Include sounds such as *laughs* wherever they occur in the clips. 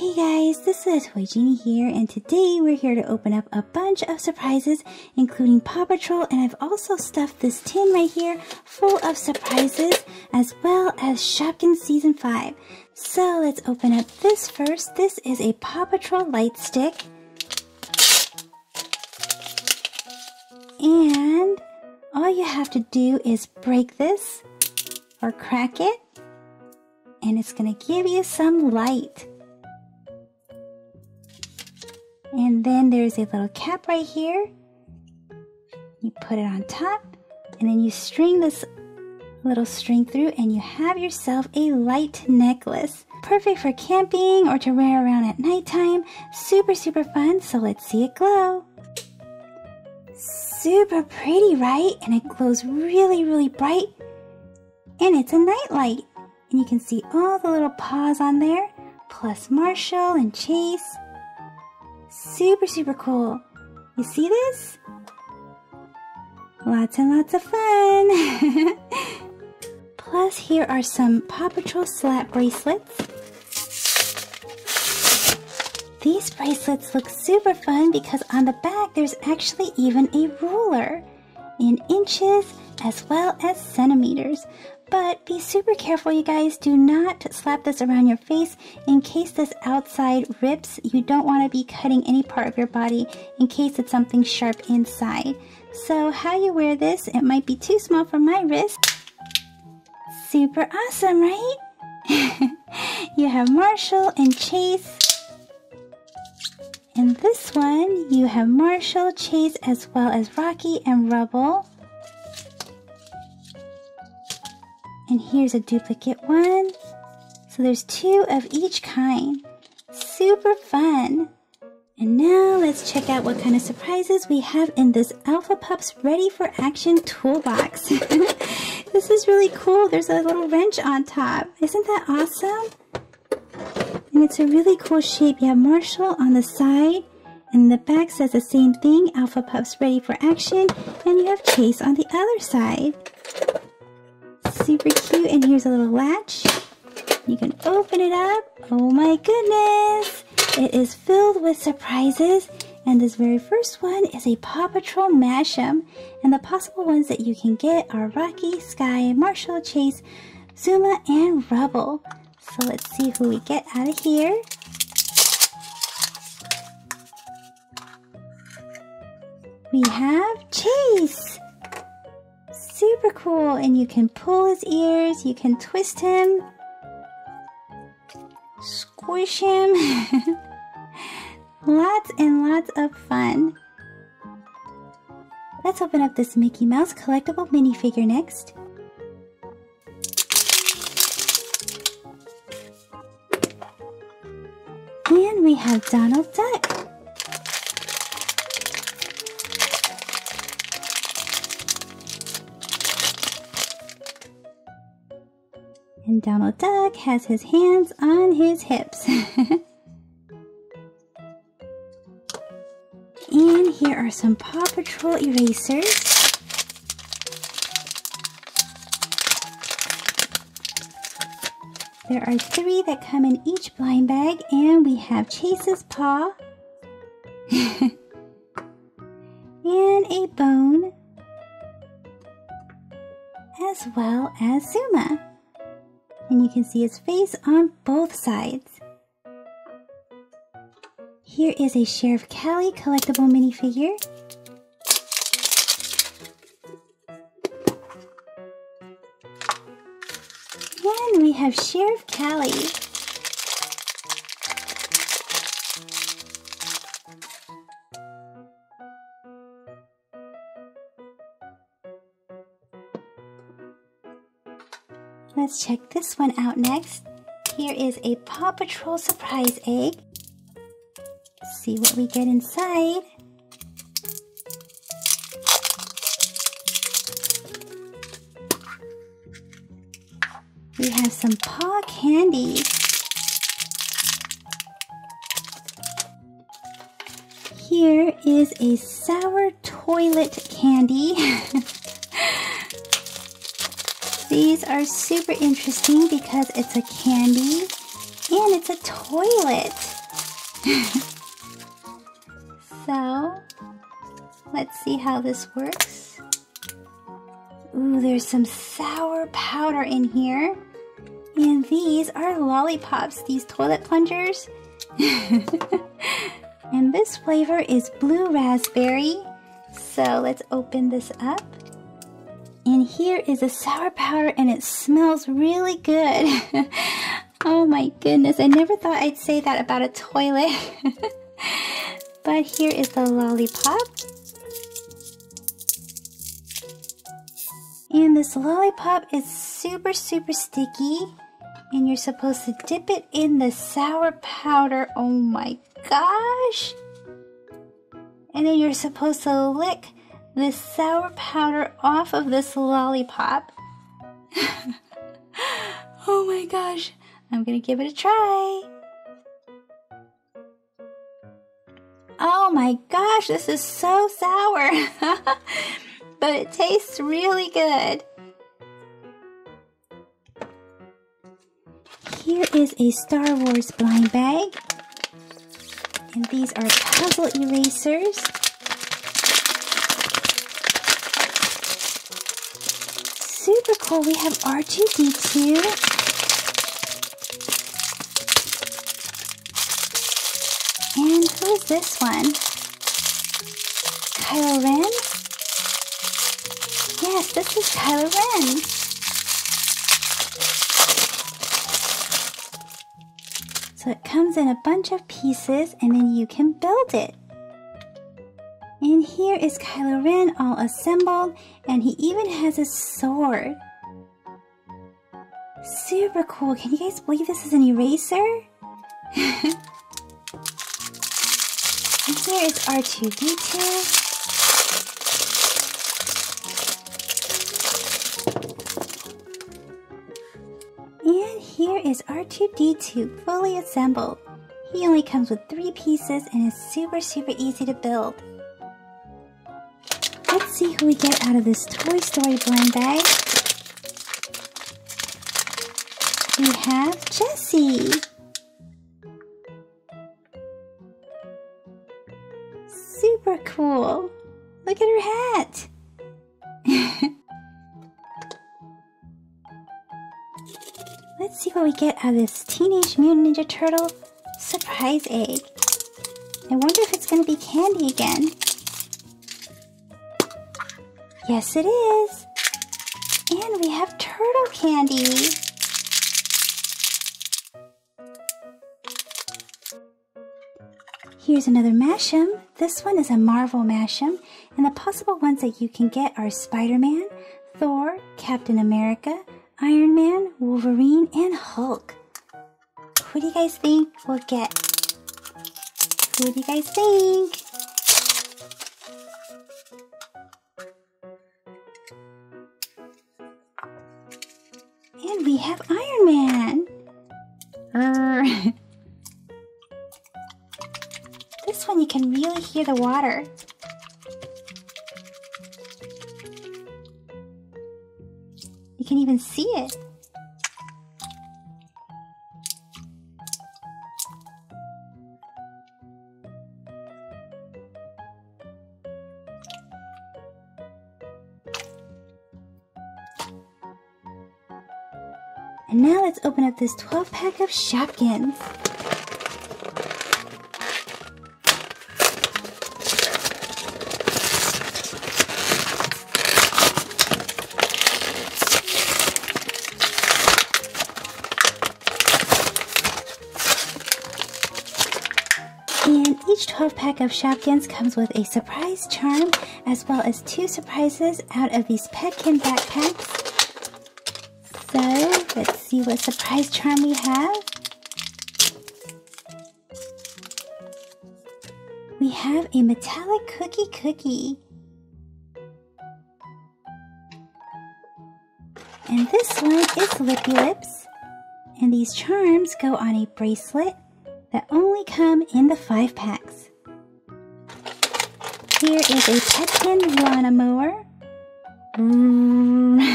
Hey guys, this is Toy Genie here, and today we're here to open up a bunch of surprises, including Paw Patrol, and I've also stuffed this tin right here full of surprises, as well as Shopkins Season 5. So let's open up this first. This is a Paw Patrol light stick. And all you have to do is break this or crack it, and it's going to give you some light. And then there's a little cap right here. You put it on top, and then you string this little string through, and you have yourself a light necklace. Perfect for camping or to wear around at nighttime. Super, super fun, so let's see it glow. Super pretty, right? And it glows really, really bright. And it's a nightlight. And you can see all the little paws on there, plus Marshall and Chase. Super, super cool. You see this? Lots and lots of fun. *laughs* Plus, here are some Paw Patrol slap bracelets. These bracelets look super fun because on the back there's actually even a ruler in inches as well as centimeters. But be super careful, you guys. Do not slap this around your face in case this outside rips. You don't want to be cutting any part of your body in case it's something sharp inside. So how you wear this, it might be too small for my wrist. Super awesome, right? *laughs* you have Marshall and Chase. And this one, you have Marshall, Chase, as well as Rocky and Rubble. And here's a duplicate one. So there's two of each kind. Super fun. And now let's check out what kind of surprises we have in this Alpha Pups Ready for Action toolbox. *laughs* this is really cool. There's a little wrench on top. Isn't that awesome? And it's a really cool shape. You have Marshall on the side. And the back says the same thing, Alpha Pups Ready for Action. And you have Chase on the other side super cute. And here's a little latch. You can open it up. Oh my goodness. It is filled with surprises. And this very first one is a Paw Patrol Mash'em. And the possible ones that you can get are Rocky, Skye, Marshall, Chase, Zuma, and Rubble. So let's see who we get out of here. We have Chase super cool and you can pull his ears, you can twist him, squish him. *laughs* lots and lots of fun. Let's open up this Mickey Mouse collectible minifigure next. And we have Donald Duck. And Donald Duck has his hands on his hips. *laughs* and here are some Paw Patrol erasers. There are three that come in each blind bag, and we have Chase's paw, *laughs* and a bone, as well as Zuma and you can see his face on both sides. Here is a Sheriff Callie collectible minifigure. And we have Sheriff Callie. Let's check this one out next. Here is a Paw Patrol surprise egg. See what we get inside. We have some paw candy. Here is a sour toilet candy. *laughs* These are super interesting because it's a candy And it's a toilet. *laughs* so, let's see how this works. Ooh, there's some sour powder in here. And these are lollipops, these toilet plungers. *laughs* and this flavor is blue raspberry. So let's open this up. And here is a sour powder and it smells really good. *laughs* oh my goodness, I never thought I'd say that about a toilet. *laughs* but here is the lollipop. And this lollipop is super, super sticky. And you're supposed to dip it in the sour powder. Oh my gosh. And then you're supposed to lick this sour powder off of this lollipop. *laughs* oh my gosh. I'm gonna give it a try. Oh my gosh, this is so sour. *laughs* but it tastes really good. Here is a Star Wars blind bag. And these are puzzle erasers. Super cool. We have R2-D2. And who's this one? Kylo Ren? Yes, this is Kylo Ren. So it comes in a bunch of pieces and then you can build it. And here is Kylo Ren all assembled and he even has a sword. Super cool. Can you guys believe this is an eraser? *laughs* and here is R2-D2. And Here is R2-D2 fully assembled. He only comes with three pieces and is super super easy to build. See who we get out of this Toy Story blind bag. We have Jessie. Super cool. Look at her hat. *laughs* Let's see what we get out of this Teenage Mutant Ninja Turtle surprise egg. I wonder if it's going to be candy again. Yes, it is. And we have turtle candy. Here's another Mash'em. This one is a Marvel Mash'em, and the possible ones that you can get are Spider-Man, Thor, Captain America, Iron Man, Wolverine, and Hulk. Who do you guys think we'll get? Who do you guys think? Have Iron Man. *laughs* this one you can really hear the water. You can even see it. Now let's open up this 12 pack of Shopkins. And each 12 pack of Shopkins comes with a surprise charm as well as two surprises out of these Petkin backpacks. See what surprise charm we have. We have a metallic Kooky Cookie. And this one is Lippy Lips. And these charms go on a bracelet that only come in the 5 packs. Here is a Petkin lawnmower. Mm.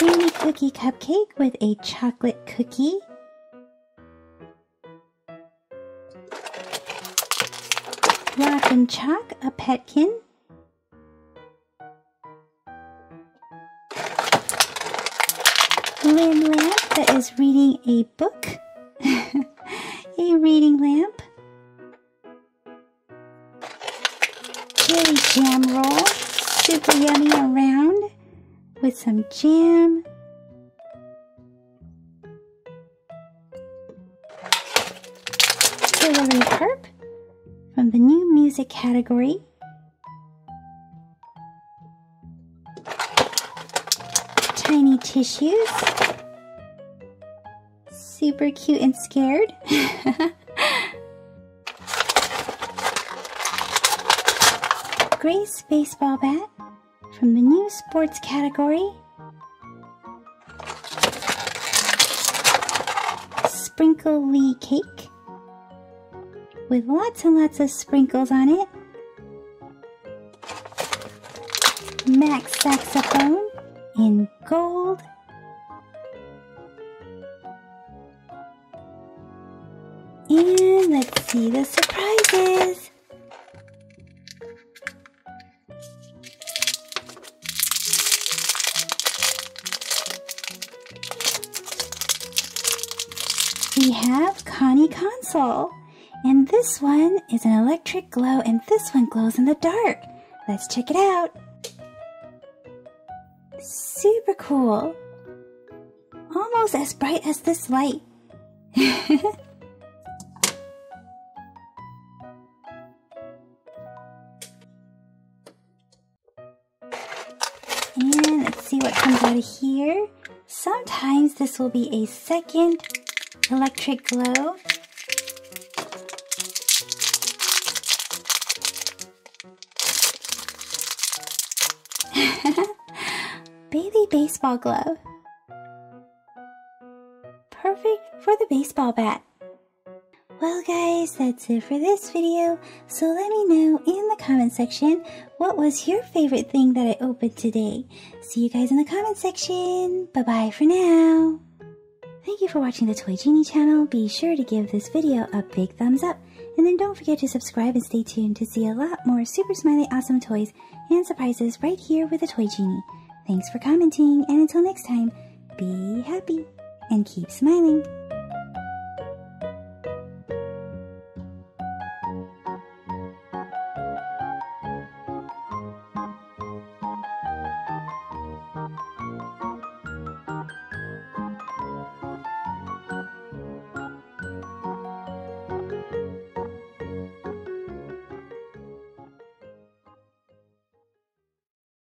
Candy cookie cupcake with a chocolate cookie. Rock and Chalk, a petkin. Lynn Lamp that is reading a book. *laughs* a reading lamp. Cherry jam roll, super yummy around with some jam. Hillary Harp from the new music category. Tiny tissues. Super cute and scared. *laughs* Grace baseball bat from the new sports category. Sprinkly cake with lots and lots of sprinkles on it. Max saxophone in gold. And let's see the surprises. We have Connie Console. And this one is an electric glow and this one glows in the dark. Let's check it out. Super cool. Almost as bright as this light. *laughs* and let's see what comes out of here. Sometimes this will be a second electric glow. *laughs* Baby baseball glove. Perfect for the baseball bat. Well guys, that's it for this video. So let me know in the comment section what was your favorite thing that I opened today. See you guys in the comment section. Bye bye for now. Thank you for watching the Toy Genie channel. Be sure to give this video a big thumbs up. And then don't forget to subscribe and stay tuned to see a lot more super smiley awesome toys and surprises right here with the Toy Genie. Thanks for commenting, and until next time, be happy and keep smiling.